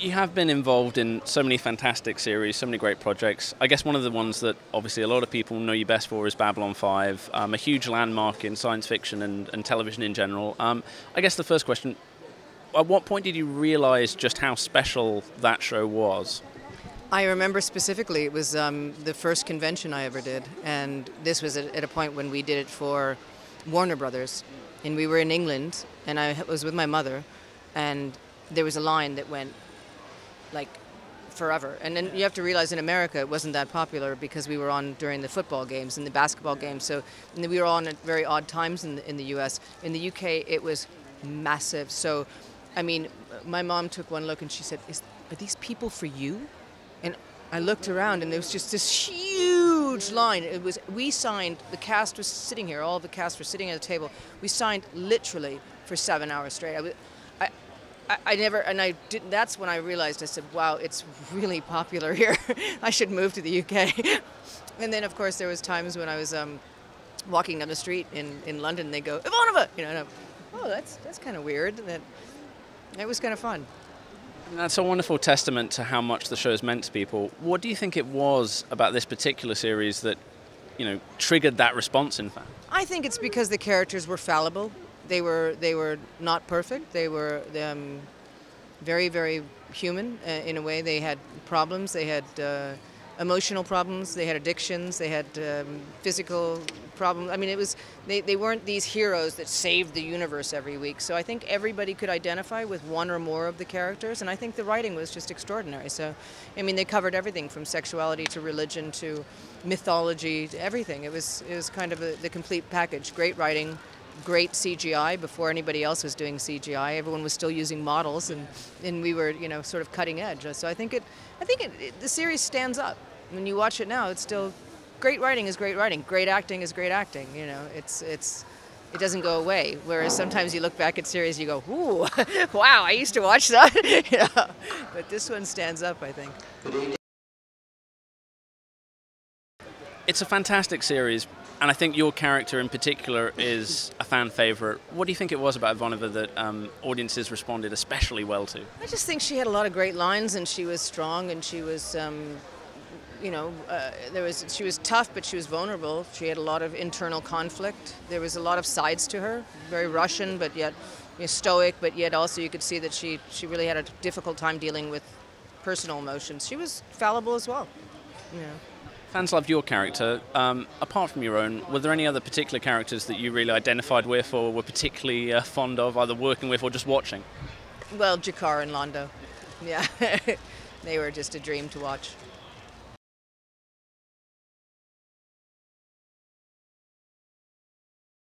you have been involved in so many fantastic series, so many great projects. I guess one of the ones that obviously a lot of people know you best for is Babylon 5, um, a huge landmark in science fiction and, and television in general. Um, I guess the first question at what point did you realize just how special that show was? I remember specifically it was um, the first convention I ever did, and this was at, at, a point when we did it for Warner Brothers, and we were in England, and I was with my mother, and there was a line that went like forever. And then you have to realize in America it wasn't that popular because we were on during the football games and the basketball games. So we were on at very odd times in the, in the U.S. In the UK it was massive. So, I mean, my mom took one look and she said, "Are these people for you?" And I looked around and there was just this huge line. It was we signed. The cast was sitting here. All the cast were sitting at a table. We signed literally for seven hours straight. I, I, never, and I didn't. That's when I realized. I said, "Wow, it's really popular here. I should move to the UK." and then, of course, there was times when I was um, walking down the street in, in London. They go, "Ivanova," you know. oh, that's that's kind of weird. That it was kind of fun. That's a wonderful testament to how much the show has meant to people. What do you think it was about this particular series that, you know, triggered that response? In fact, I think it's because the characters were fallible. They were they were not perfect. They were um, very very human uh, in a way. They had problems. They had. Uh, emotional problems, they had addictions, they had um, physical problems. I mean, it was they, they weren't these heroes that saved the universe every week. So I think everybody could identify with one or more of the characters, and I think the writing was just extraordinary. So, I mean, they covered everything from sexuality to religion to mythology to everything. It was it was kind of a, the complete package. Great writing, great CGI before anybody else was doing CGI. Everyone was still using models, and, and we were, you know, sort of cutting edge. So I think it, I think it, it, the series stands up when you watch it now, it's still great writing is great writing. Great acting is great acting. You know, it's it's it doesn't go away. Whereas sometimes you look back at series, you go, "Ooh, wow, I used to watch that." you know? But this one stands up, I think. It's a fantastic series, and I think your character in particular is a fan favorite. What do you think it was about Ivanova that um, audiences responded especially well to? I just think she had a lot of great lines, and she was strong, and she was. Um, you know, uh, there was she was tough, but she was vulnerable. She had a lot of internal conflict. There was a lot of sides to her. Very Russian, but yet you know, stoic, but yet also you could see that she she really had a difficult time dealing with personal emotions. She was fallible as well. Know. Fans loved your character. Um, apart from your own, were there any other particular characters that you really identified with or were particularly uh, fond of, either working with or just watching? Well, G'Kar and Londo. Yeah, they were just a dream to watch.